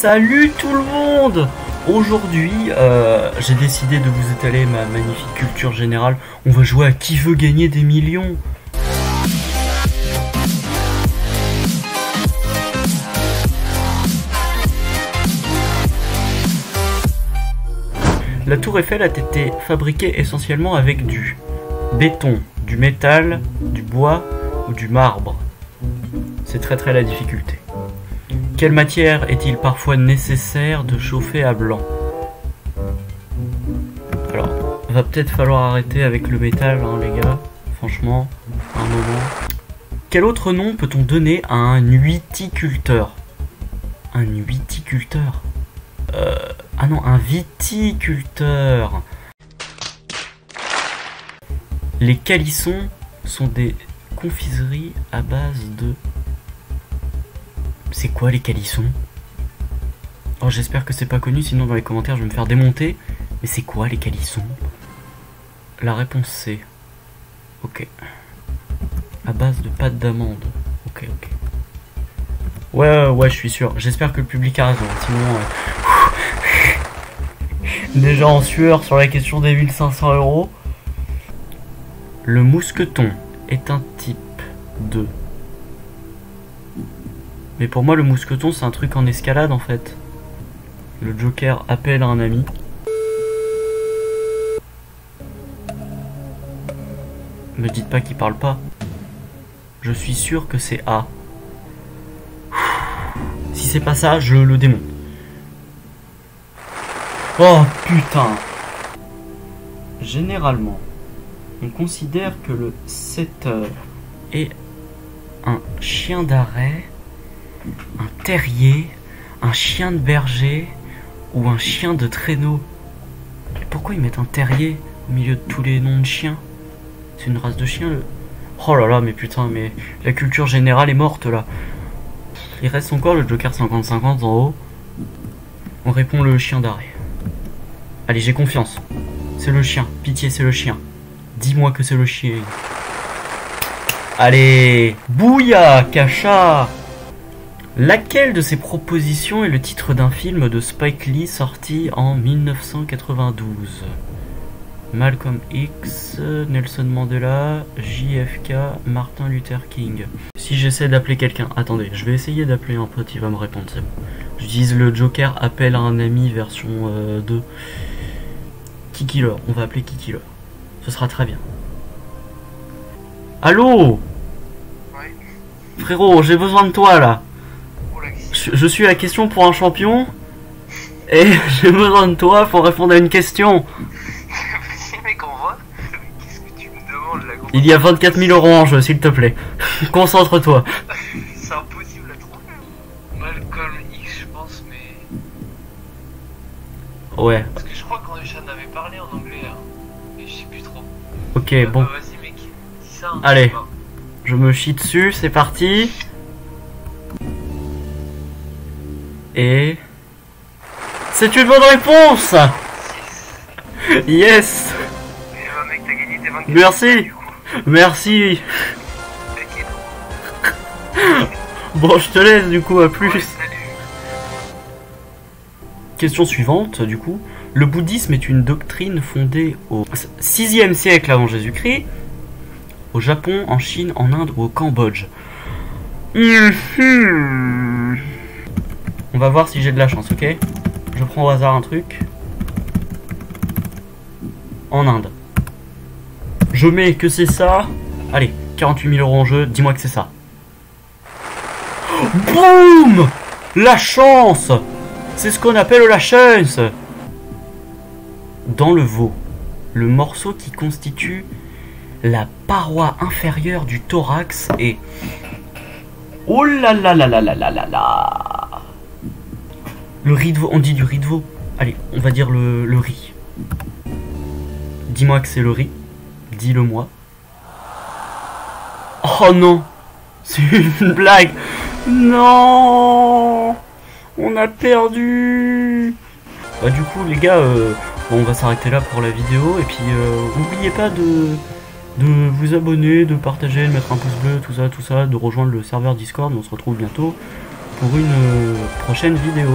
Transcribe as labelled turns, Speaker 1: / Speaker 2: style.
Speaker 1: Salut tout le monde Aujourd'hui, euh, j'ai décidé de vous étaler ma magnifique culture générale. On va jouer à qui veut gagner des millions La tour Eiffel a été fabriquée essentiellement avec du béton, du métal, du bois ou du marbre. C'est très très la difficulté. Quelle matière est-il parfois nécessaire de chauffer à blanc? Alors, va peut-être falloir arrêter avec le métal, hein, les gars. Franchement, un moment. Quel autre nom peut-on donner à un viticulteur Un viticulteur euh, Ah non, un viticulteur. Les calissons sont des confiseries à base de c'est quoi les calissons? Oh, j'espère que c'est pas connu, sinon dans les commentaires je vais me faire démonter. Mais c'est quoi les calissons? La réponse c'est... Ok. À base de pâte d'amande. Ok, ok. Ouais, ouais, je suis sûr. J'espère que le public a raison. Sinon... Euh, déjà en sueur sur la question des 1500 euros. Le mousqueton est un type de mais pour moi, le mousqueton, c'est un truc en escalade en fait. Le Joker appelle un ami. Me dites pas qu'il parle pas. Je suis sûr que c'est A. Si c'est pas ça, je le démonte. Oh putain Généralement, on considère que le setter est un chien d'arrêt un terrier, un chien de berger ou un chien de traîneau. pourquoi ils mettent un terrier au milieu de tous les noms de chiens? C'est une race de chien. Oh là là, mais putain, mais la culture générale est morte là. Il reste encore le Joker 50-50 en haut. On répond le chien d'arrêt. Allez, j'ai confiance. C'est le chien. Pitié, c'est le chien. Dis-moi que c'est le chien. Allez Bouya Cacha Laquelle de ces propositions est le titre d'un film de Spike Lee sorti en 1992 Malcolm X, Nelson Mandela, JFK, Martin Luther King. Si j'essaie d'appeler quelqu'un, attendez, je vais essayer d'appeler un pote, il va me répondre, c'est bon. Je dis le Joker appelle un ami version 2. Euh, Kiki on va appeler Kiki Ce sera très bien. Allô? Frérot, j'ai besoin de toi là je suis la question pour un champion et j'ai besoin de toi pour répondre à une question. Il y a 24 000 euros en jeu, s'il te plaît. Concentre-toi.
Speaker 2: C'est impossible à trouver. Malcolm X, je pense, mais.
Speaker 1: Ouais.
Speaker 2: Parce que je crois qu'on avait parlé en anglais, hein. mais je sais plus trop.
Speaker 1: Ok, bon.
Speaker 2: Bah, vas-y, mec. Ça,
Speaker 1: Allez, je me chie dessus, c'est parti. Et... C'est une bonne réponse Yes Merci Merci Bon, je te laisse du coup, à plus Question suivante, du coup. Le bouddhisme est une doctrine fondée au 6e siècle avant Jésus-Christ, au Japon, en Chine, en Inde ou au Cambodge. Mhm. On va voir si j'ai de la chance, ok? Je prends au hasard un truc. En Inde. Je mets que c'est ça. Allez, 48 000 euros en jeu, dis-moi que c'est ça. Boum La chance C'est ce qu'on appelle la chance Dans le veau, le morceau qui constitue la paroi inférieure du thorax est... Oh là là là là là là là là le riz de on dit du riz de. Allez, on va dire le, riz. Dis-moi que c'est le riz. Dis-le moi. Oh non C'est une blague Non On a perdu Bah du coup les gars, euh, on va s'arrêter là pour la vidéo. Et puis euh, n'oubliez pas de, de vous abonner, de partager, de mettre un pouce bleu, tout ça, tout ça, de rejoindre le serveur Discord. On se retrouve bientôt pour une prochaine vidéo.